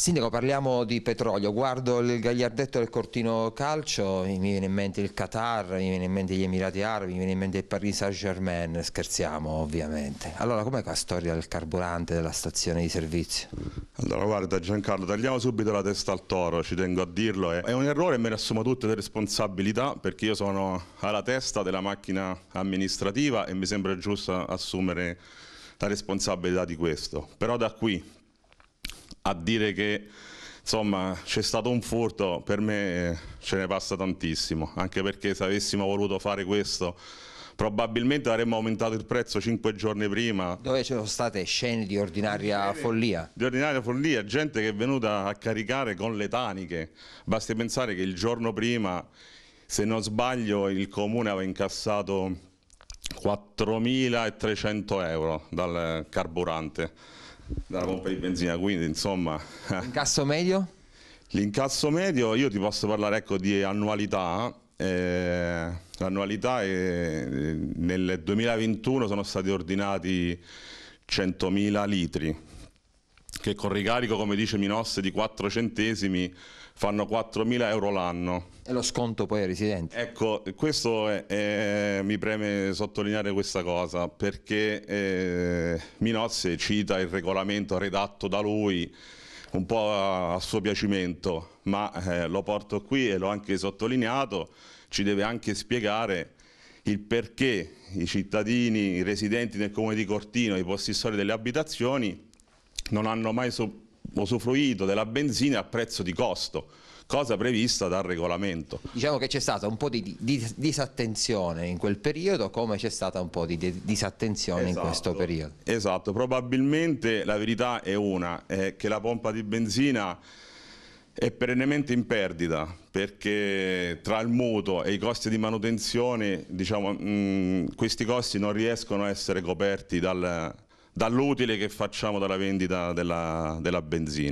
Sindaco, parliamo di petrolio. Guardo il gagliardetto del Cortino Calcio, mi viene in mente il Qatar, mi viene in mente gli Emirati Arabi, mi viene in mente il Paris Saint-Germain, scherziamo ovviamente. Allora, com'è la storia del carburante della stazione di servizio? Allora, guarda Giancarlo, tagliamo subito la testa al toro, ci tengo a dirlo. È un errore e me ne assumo tutte le responsabilità perché io sono alla testa della macchina amministrativa e mi sembra giusto assumere la responsabilità di questo. Però da qui a dire che insomma c'è stato un furto per me ce ne passa tantissimo anche perché se avessimo voluto fare questo probabilmente avremmo aumentato il prezzo cinque giorni prima. Dove ci sono state scene di ordinaria follia? Di ordinaria follia, gente che è venuta a caricare con le taniche. Basti pensare che il giorno prima, se non sbaglio, il comune aveva incassato 4.300 euro dal carburante dalla pompa di benzina, quindi insomma... L'incasso medio? L'incasso medio, io ti posso parlare ecco, di annualità, eh, l'annualità è, nel 2021 sono stati ordinati 100.000 litri, che con ricarico, come dice Minosse, di 4 centesimi fanno 4.000 euro l'anno. E lo sconto poi ai residenti? Ecco, questo è, è, mi preme sottolineare questa cosa, perché eh, Minosse cita il regolamento redatto da lui, un po' a, a suo piacimento, ma eh, lo porto qui e l'ho anche sottolineato, ci deve anche spiegare il perché i cittadini, i residenti nel comune di Cortino, i possessori delle abitazioni non hanno mai usufruito della benzina a prezzo di costo cosa prevista dal regolamento. Diciamo che c'è stata un po' di, di, disattenzione in quel periodo, come c'è stata un po' di, di disattenzione esatto, in questo periodo. Esatto, probabilmente la verità è una, è che la pompa di benzina è perennemente in perdita perché tra il mutuo e i costi di manutenzione diciamo, mh, questi costi non riescono a essere coperti dal, dall'utile che facciamo dalla vendita della, della benzina.